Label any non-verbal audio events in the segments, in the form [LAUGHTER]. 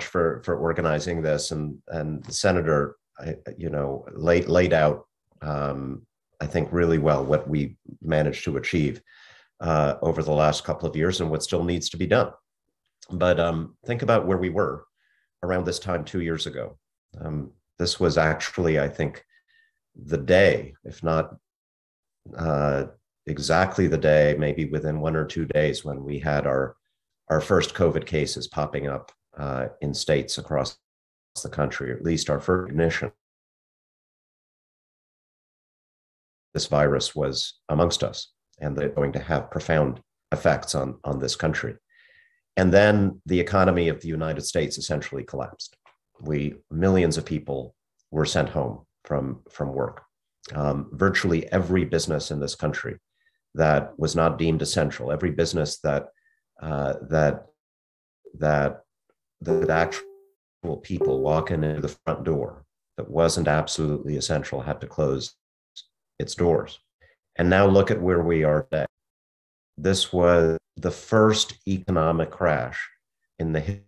much for for organizing this, and and the senator, you know, laid laid out, um, I think, really well what we managed to achieve uh, over the last couple of years and what still needs to be done. But um, think about where we were around this time two years ago. Um, this was actually, I think, the day, if not uh, exactly the day, maybe within one or two days, when we had our our first COVID cases popping up uh, in states across the country, or at least our first ignition. This virus was amongst us, and they're going to have profound effects on, on this country. And then the economy of the United States essentially collapsed. We millions of people were sent home from, from work. Um, virtually every business in this country that was not deemed essential, every business that uh, that that that actual people walking into the front door that wasn't absolutely essential had to close its doors. And now look at where we are today. This was the first economic crash in the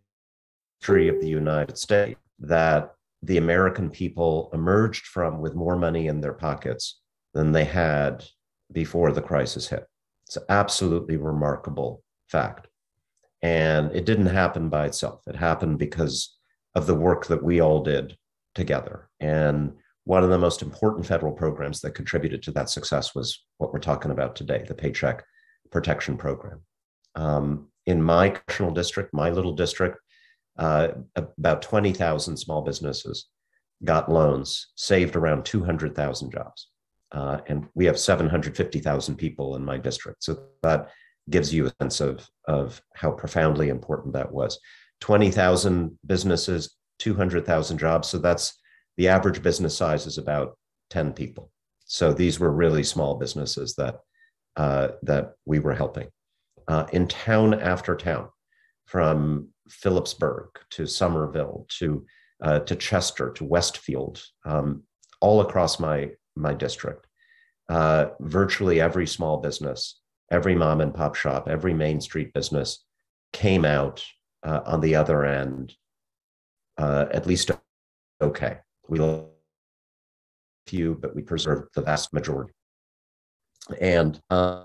history of the United States that the American people emerged from with more money in their pockets than they had before the crisis hit. It's an absolutely remarkable fact. And it didn't happen by itself. It happened because of the work that we all did together. And one of the most important federal programs that contributed to that success was what we're talking about today the Paycheck Protection Program. Um, in my congressional district, my little district, uh, about 20,000 small businesses got loans, saved around 200,000 jobs. Uh, and we have 750,000 people in my district. So that gives you a sense of, of how profoundly important that was. 20,000 businesses, 200,000 jobs. So that's the average business size is about 10 people. So these were really small businesses that, uh, that we were helping. Uh, in town after town, from Phillipsburg to Somerville to, uh, to Chester to Westfield, um, all across my, my district, uh, virtually every small business every mom and pop shop, every Main Street business came out uh, on the other end, uh, at least okay. We a few, but we preserved the vast majority. And uh,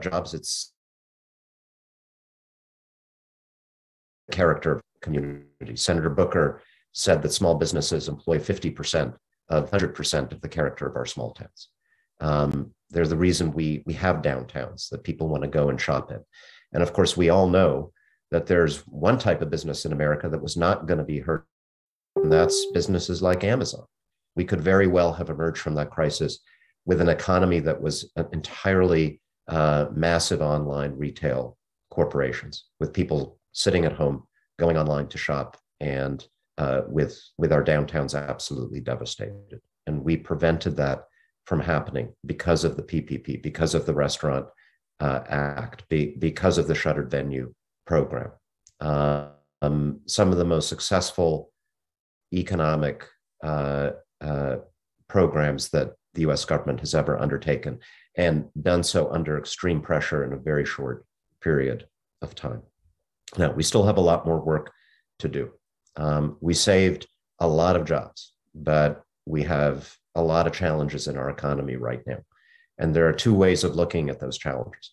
jobs, it's character of community. Senator Booker said that small businesses employ 50% of 100% of the character of our small towns. Um, they're the reason we, we have downtowns that people want to go and shop in. And of course, we all know that there's one type of business in America that was not going to be hurt, and that's businesses like Amazon. We could very well have emerged from that crisis with an economy that was entirely uh, massive online retail corporations, with people sitting at home, going online to shop, and uh, with with our downtowns absolutely devastated, and we prevented that from happening because of the PPP, because of the Restaurant uh, Act, be, because of the shuttered venue program. Uh, um, some of the most successful economic uh, uh, programs that the U.S. government has ever undertaken, and done so under extreme pressure in a very short period of time. Now, we still have a lot more work to do. Um, we saved a lot of jobs, but we have a lot of challenges in our economy right now. And there are two ways of looking at those challenges.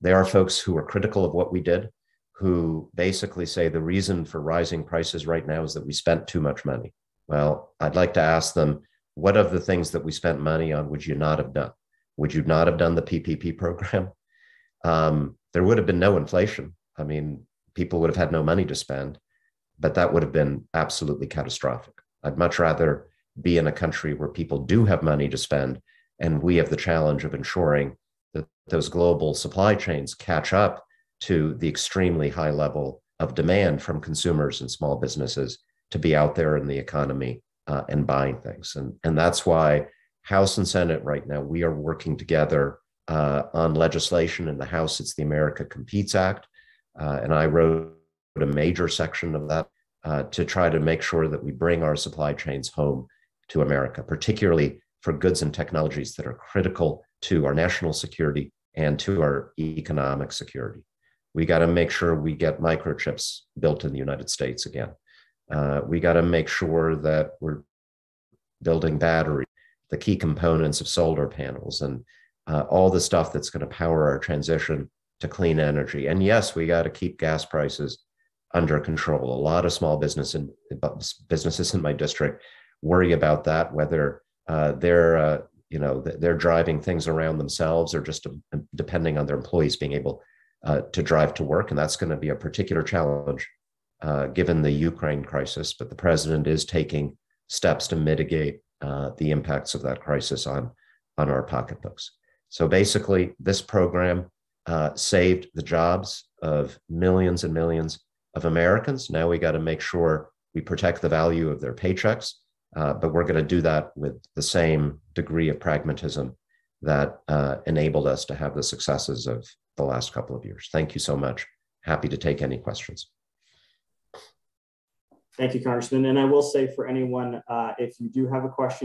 There are folks who are critical of what we did, who basically say the reason for rising prices right now is that we spent too much money. Well, I'd like to ask them, what of the things that we spent money on would you not have done? Would you not have done the PPP program? [LAUGHS] Um, there would have been no inflation. I mean, people would have had no money to spend but that would have been absolutely catastrophic. I'd much rather be in a country where people do have money to spend, and we have the challenge of ensuring that those global supply chains catch up to the extremely high level of demand from consumers and small businesses to be out there in the economy uh, and buying things. And, and that's why House and Senate right now, we are working together uh, on legislation. In the House, it's the America Competes Act. Uh, and I wrote a major section of that uh, to try to make sure that we bring our supply chains home to America, particularly for goods and technologies that are critical to our national security, and to our economic security. We got to make sure we get microchips built in the United States again. Uh, we got to make sure that we're building battery, the key components of solar panels, and uh, all the stuff that's going to power our transition to clean energy. And yes, we got to keep gas prices under control. A lot of small business and businesses in my district worry about that, whether uh, they're uh, you know they're driving things around themselves or just depending on their employees being able uh, to drive to work, and that's going to be a particular challenge uh, given the Ukraine crisis. But the president is taking steps to mitigate uh, the impacts of that crisis on on our pocketbooks. So basically, this program uh, saved the jobs of millions and millions of Americans. Now we got to make sure we protect the value of their paychecks, uh, but we're going to do that with the same degree of pragmatism that uh, enabled us to have the successes of the last couple of years. Thank you so much. Happy to take any questions. Thank you, Congressman. And I will say for anyone, uh, if you do have a question,